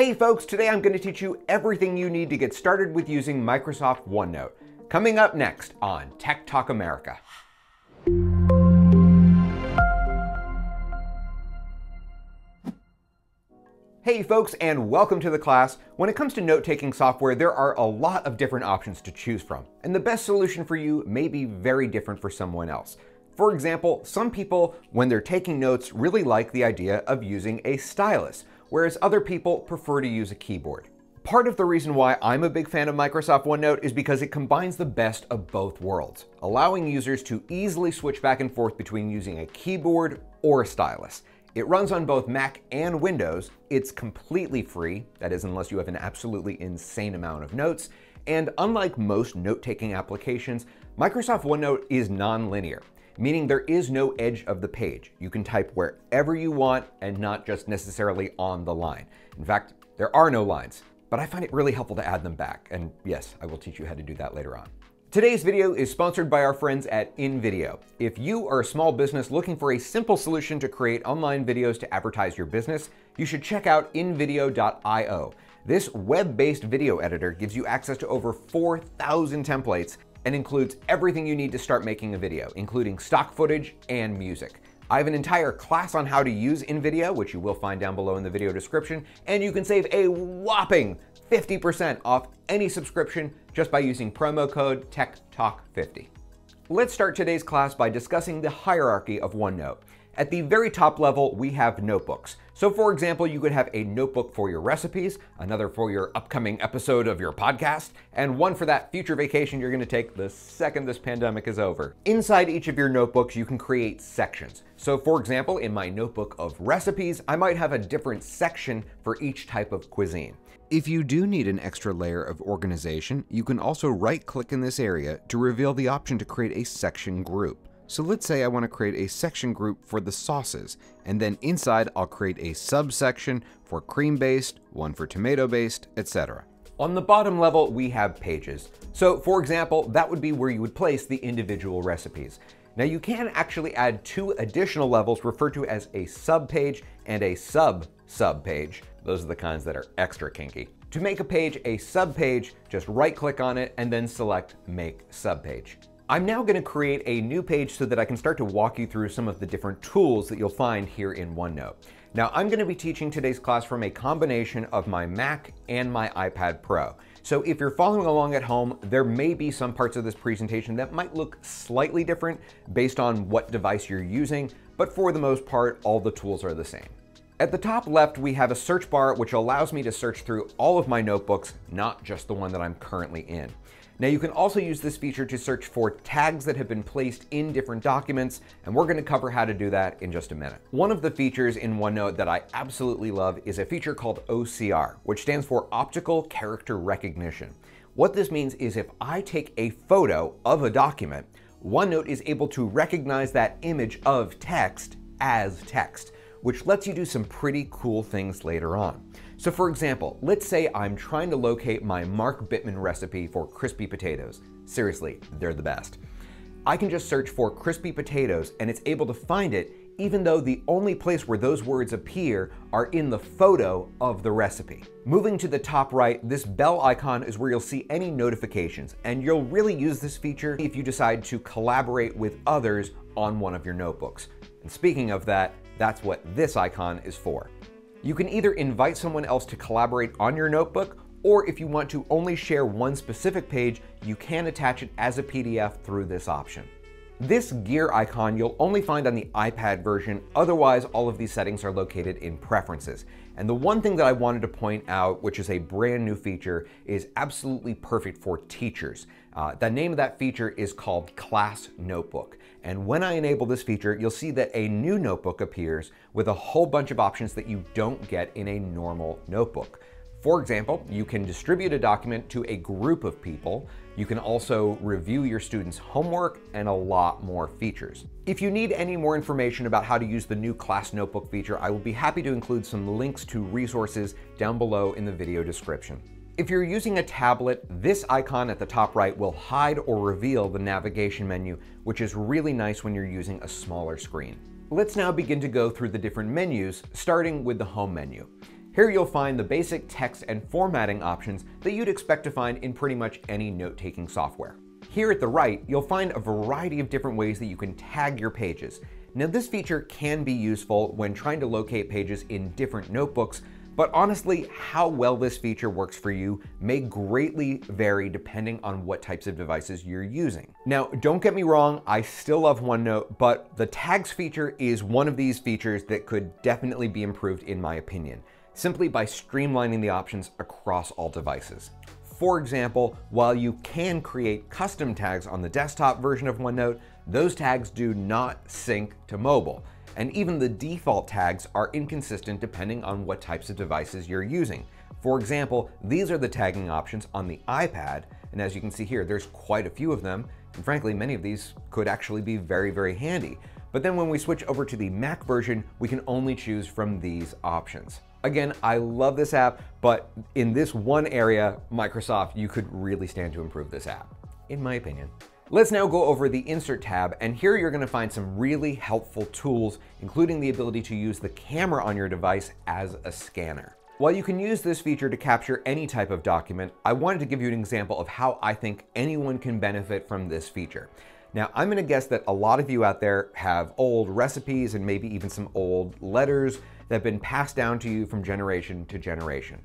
Hey folks, today I'm going to teach you everything you need to get started with using Microsoft OneNote. Coming up next on Tech Talk America. Hey folks, and welcome to the class. When it comes to note-taking software, there are a lot of different options to choose from, and the best solution for you may be very different for someone else. For example, some people, when they're taking notes, really like the idea of using a stylus, whereas other people prefer to use a keyboard. Part of the reason why I'm a big fan of Microsoft OneNote is because it combines the best of both worlds, allowing users to easily switch back and forth between using a keyboard or a stylus. It runs on both Mac and Windows. It's completely free, that is, unless you have an absolutely insane amount of notes. And unlike most note taking applications, Microsoft OneNote is non-linear, meaning there is no edge of the page. You can type wherever you want and not just necessarily on the line. In fact, there are no lines, but I find it really helpful to add them back. And yes, I will teach you how to do that later on. Today's video is sponsored by our friends at InVideo. If you are a small business looking for a simple solution to create online videos to advertise your business, you should check out invideo.io. This web-based video editor gives you access to over 4,000 templates and includes everything you need to start making a video, including stock footage and music. I have an entire class on how to use InVideo, which you will find down below in the video description, and you can save a whopping 50% off any subscription just by using promo code TechTalk50. Let's start today's class by discussing the hierarchy of OneNote. At the very top level, we have notebooks. So for example, you could have a notebook for your recipes, another for your upcoming episode of your podcast, and one for that future vacation you're gonna take the second this pandemic is over. Inside each of your notebooks, you can create sections. So for example, in my notebook of recipes, I might have a different section for each type of cuisine. If you do need an extra layer of organization, you can also right click in this area to reveal the option to create a section group. So let's say I want to create a section group for the sauces, and then inside I'll create a subsection for cream-based, one for tomato-based, etc. On the bottom level, we have pages. So for example, that would be where you would place the individual recipes. Now you can actually add two additional levels referred to as a subpage and a sub-subpage. Those are the kinds that are extra kinky. To make a page a subpage, just right click on it and then select Make Subpage. I'm now gonna create a new page so that I can start to walk you through some of the different tools that you'll find here in OneNote. Now I'm gonna be teaching today's class from a combination of my Mac and my iPad Pro. So if you're following along at home, there may be some parts of this presentation that might look slightly different based on what device you're using, but for the most part, all the tools are the same. At the top left, we have a search bar which allows me to search through all of my notebooks, not just the one that I'm currently in. Now you can also use this feature to search for tags that have been placed in different documents, and we're gonna cover how to do that in just a minute. One of the features in OneNote that I absolutely love is a feature called OCR, which stands for Optical Character Recognition. What this means is if I take a photo of a document, OneNote is able to recognize that image of text as text, which lets you do some pretty cool things later on. So for example, let's say I'm trying to locate my Mark Bittman recipe for crispy potatoes. Seriously, they're the best. I can just search for crispy potatoes and it's able to find it even though the only place where those words appear are in the photo of the recipe. Moving to the top right, this bell icon is where you'll see any notifications, and you'll really use this feature if you decide to collaborate with others on one of your notebooks. And speaking of that, that's what this icon is for. You can either invite someone else to collaborate on your notebook, or if you want to only share one specific page, you can attach it as a PDF through this option. This gear icon you'll only find on the iPad version, otherwise all of these settings are located in preferences. And the one thing that I wanted to point out, which is a brand new feature, is absolutely perfect for teachers. Uh, the name of that feature is called Class Notebook. And when I enable this feature, you'll see that a new notebook appears with a whole bunch of options that you don't get in a normal notebook. For example, you can distribute a document to a group of people. You can also review your students' homework and a lot more features. If you need any more information about how to use the new class notebook feature, I will be happy to include some links to resources down below in the video description. If you're using a tablet, this icon at the top right will hide or reveal the navigation menu, which is really nice when you're using a smaller screen. Let's now begin to go through the different menus, starting with the home menu. Here you'll find the basic text and formatting options that you'd expect to find in pretty much any note-taking software. Here at the right, you'll find a variety of different ways that you can tag your pages. Now this feature can be useful when trying to locate pages in different notebooks, but honestly, how well this feature works for you may greatly vary depending on what types of devices you're using. Now, don't get me wrong, I still love OneNote, but the tags feature is one of these features that could definitely be improved in my opinion, simply by streamlining the options across all devices. For example, while you can create custom tags on the desktop version of OneNote, those tags do not sync to mobile. And even the default tags are inconsistent depending on what types of devices you're using. For example, these are the tagging options on the iPad, and as you can see here, there's quite a few of them, and frankly, many of these could actually be very, very handy. But then when we switch over to the Mac version, we can only choose from these options. Again, I love this app, but in this one area, Microsoft, you could really stand to improve this app, in my opinion. Let's now go over the Insert tab, and here you're gonna find some really helpful tools, including the ability to use the camera on your device as a scanner. While you can use this feature to capture any type of document, I wanted to give you an example of how I think anyone can benefit from this feature. Now, I'm gonna guess that a lot of you out there have old recipes and maybe even some old letters that have been passed down to you from generation to generation.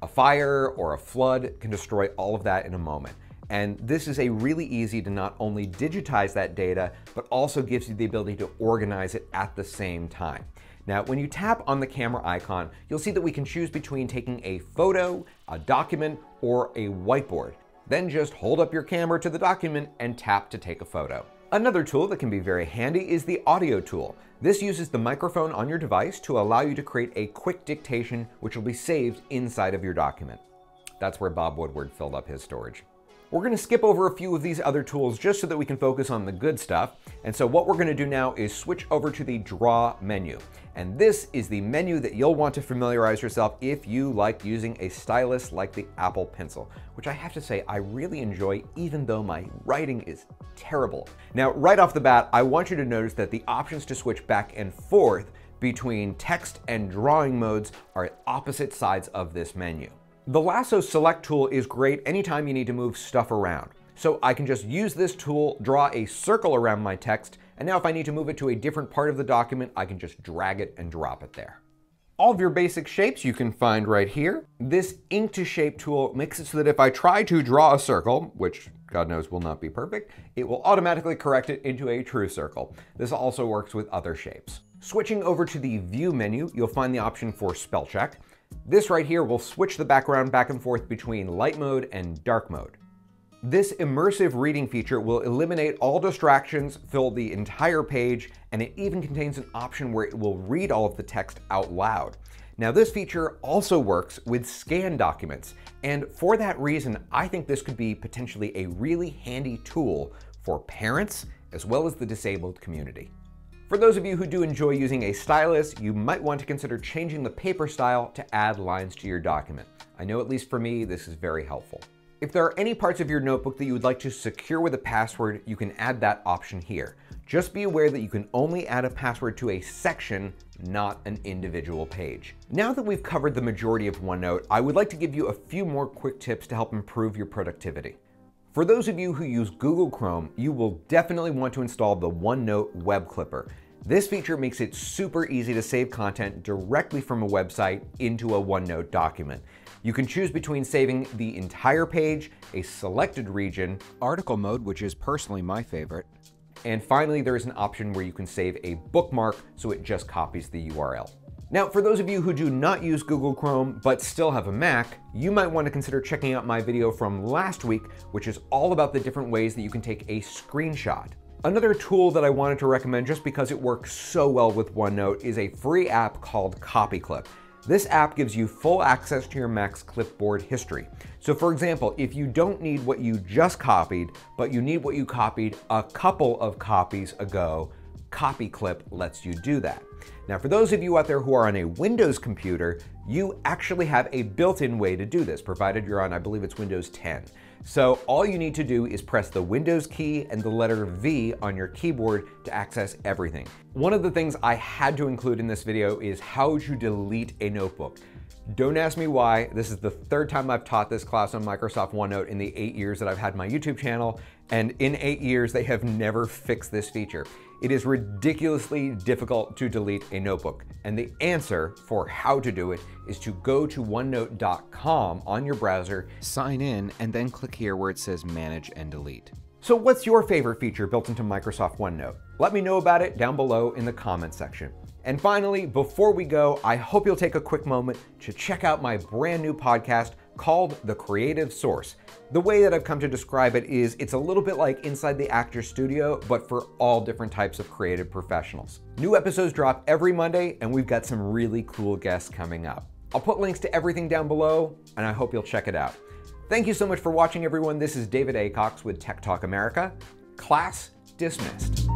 A fire or a flood can destroy all of that in a moment. And this is a really easy to not only digitize that data, but also gives you the ability to organize it at the same time. Now, when you tap on the camera icon, you'll see that we can choose between taking a photo, a document, or a whiteboard. Then just hold up your camera to the document and tap to take a photo. Another tool that can be very handy is the audio tool. This uses the microphone on your device to allow you to create a quick dictation which will be saved inside of your document. That's where Bob Woodward filled up his storage. We're gonna skip over a few of these other tools just so that we can focus on the good stuff. And so what we're gonna do now is switch over to the Draw menu. And this is the menu that you'll want to familiarize yourself if you like using a stylus like the Apple Pencil, which I have to say I really enjoy even though my writing is terrible. Now, right off the bat, I want you to notice that the options to switch back and forth between text and drawing modes are at opposite sides of this menu. The Lasso Select tool is great anytime you need to move stuff around. So I can just use this tool, draw a circle around my text, and now if I need to move it to a different part of the document, I can just drag it and drop it there. All of your basic shapes you can find right here. This ink to shape tool makes it so that if I try to draw a circle, which God knows will not be perfect, it will automatically correct it into a true circle. This also works with other shapes. Switching over to the view menu, you'll find the option for spell check. This right here will switch the background back and forth between light mode and dark mode. This immersive reading feature will eliminate all distractions, fill the entire page, and it even contains an option where it will read all of the text out loud. Now this feature also works with scan documents, and for that reason, I think this could be potentially a really handy tool for parents as well as the disabled community. For those of you who do enjoy using a stylus, you might want to consider changing the paper style to add lines to your document. I know at least for me, this is very helpful. If there are any parts of your notebook that you would like to secure with a password, you can add that option here. Just be aware that you can only add a password to a section, not an individual page. Now that we've covered the majority of OneNote, I would like to give you a few more quick tips to help improve your productivity. For those of you who use Google Chrome, you will definitely want to install the OneNote Web Clipper. This feature makes it super easy to save content directly from a website into a OneNote document. You can choose between saving the entire page, a selected region, article mode, which is personally my favorite, and finally there is an option where you can save a bookmark so it just copies the URL. Now, for those of you who do not use Google Chrome but still have a Mac, you might want to consider checking out my video from last week, which is all about the different ways that you can take a screenshot. Another tool that I wanted to recommend just because it works so well with OneNote is a free app called CopyClip. This app gives you full access to your Mac's clipboard history. So for example, if you don't need what you just copied, but you need what you copied a couple of copies ago, CopyClip lets you do that. Now, for those of you out there who are on a Windows computer, you actually have a built-in way to do this, provided you're on, I believe it's Windows 10. So all you need to do is press the Windows key and the letter V on your keyboard to access everything. One of the things I had to include in this video is how to delete a notebook. Don't ask me why. This is the third time I've taught this class on Microsoft OneNote in the eight years that I've had my YouTube channel, and in eight years, they have never fixed this feature. It is ridiculously difficult to delete a notebook, and the answer for how to do it is to go to OneNote.com on your browser, sign in, and then click here where it says Manage and Delete. So what's your favorite feature built into Microsoft OneNote? Let me know about it down below in the comments section. And finally, before we go, I hope you'll take a quick moment to check out my brand new podcast called The Creative Source. The way that I've come to describe it is it's a little bit like Inside the Actor Studio, but for all different types of creative professionals. New episodes drop every Monday, and we've got some really cool guests coming up. I'll put links to everything down below, and I hope you'll check it out. Thank you so much for watching, everyone. This is David A. Cox with Tech Talk America. Class dismissed.